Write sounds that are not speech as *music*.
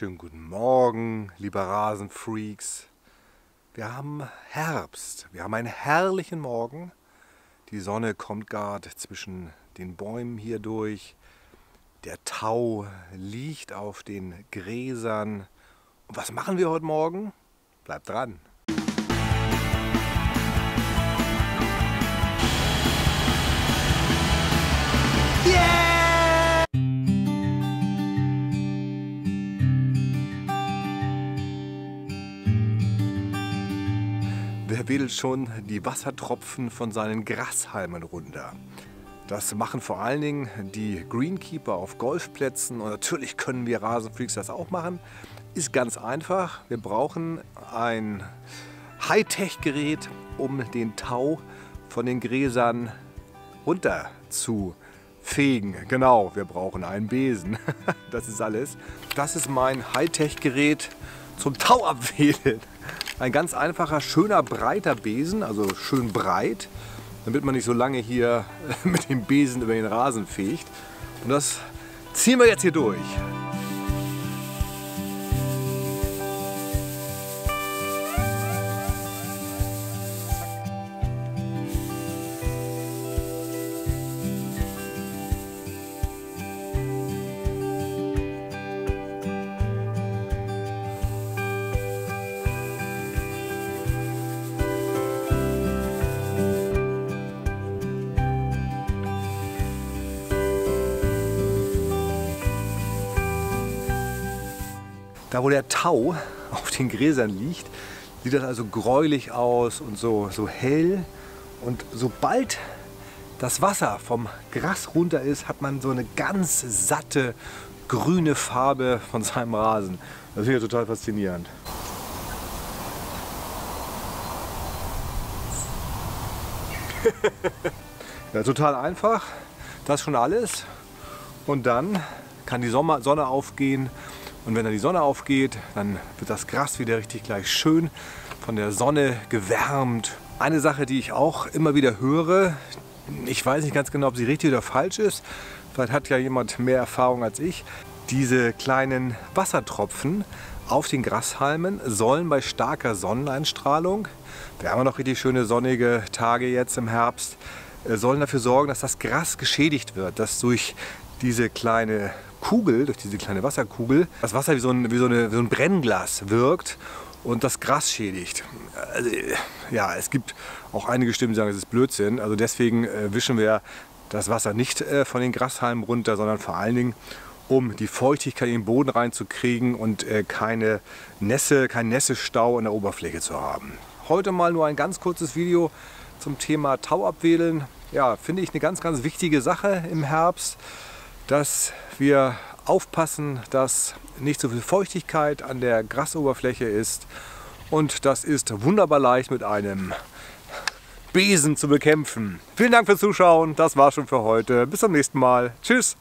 Schönen guten Morgen, liebe Rasenfreaks. Wir haben Herbst. Wir haben einen herrlichen Morgen. Die Sonne kommt gerade zwischen den Bäumen hier durch. Der Tau liegt auf den Gräsern. Und was machen wir heute Morgen? Bleibt dran. Wer wedelt schon die Wassertropfen von seinen Grashalmen runter? Das machen vor allen Dingen die Greenkeeper auf Golfplätzen und natürlich können wir Rasenfreaks das auch machen. Ist ganz einfach. Wir brauchen ein Hightech-Gerät, um den Tau von den Gräsern runter zu fegen. Genau, wir brauchen einen Besen. *laughs* Das ist alles. Das ist mein Hightech-Gerät zum Tauabwählen. Ein ganz einfacher, schöner, breiter Besen, also schön breit, damit man nicht so lange hier *laughs* mit dem Besen über den Rasen fegt. Und das ziehen wir jetzt hier durch. Da wo der Tau *laughs* auf den Gräsern liegt, sieht das also gräulich aus und so, so hell. Und sobald das Wasser vom Gras runter ist, hat man so eine ganz satte grüne Farbe von seinem Rasen. Das finde ich total faszinierend. *laughs* ja, total einfach. Das schon alles. Und dann kann die Sonne aufgehen und wenn dann die Sonne aufgeht, dann wird das Gras wieder richtig gleich schön von der Sonne gewärmt. Eine Sache, die ich auch immer wieder höre, ich weiß nicht ganz genau, ob sie richtig oder falsch ist, vielleicht hat ja jemand mehr Erfahrung als ich, diese kleinen Wassertropfen auf den Grashalmen sollen bei starker Sonneneinstrahlung, wir haben ja noch richtig schöne sonnige Tage jetzt im Herbst, äh, sollen dafür sorgen, dass das Gras geschädigt wird, dass durch diese kleine Kugel, durch diese kleine Wasserkugel, das Wasser wie so ein, wie so eine, wie so ein Brennglas wirkt und das Gras schädigt. Also, ja, es gibt auch einige Stimmen, die sagen, es ist Blödsinn. Also deswegen äh, wischen wir das Wasser nicht äh, von den Grashalmen runter, sondern vor allen Dingen, um die Feuchtigkeit in den Boden reinzukriegen und äh, keine Nässe, keinen Nässestau in der Oberfläche zu haben. Heute mal nur ein ganz kurzes Video zum Thema Tauabwedeln. Ja, finde ich eine ganz, ganz wichtige Sache im Herbst dass wir aufpassen, dass nicht so viel Feuchtigkeit an der Grasoberfläche ist. Und das ist wunderbar leicht mit einem Besen zu bekämpfen. Vielen Dank fürs Zuschauen. Das war's schon für heute. Bis zum nächsten Mal. Tschüss.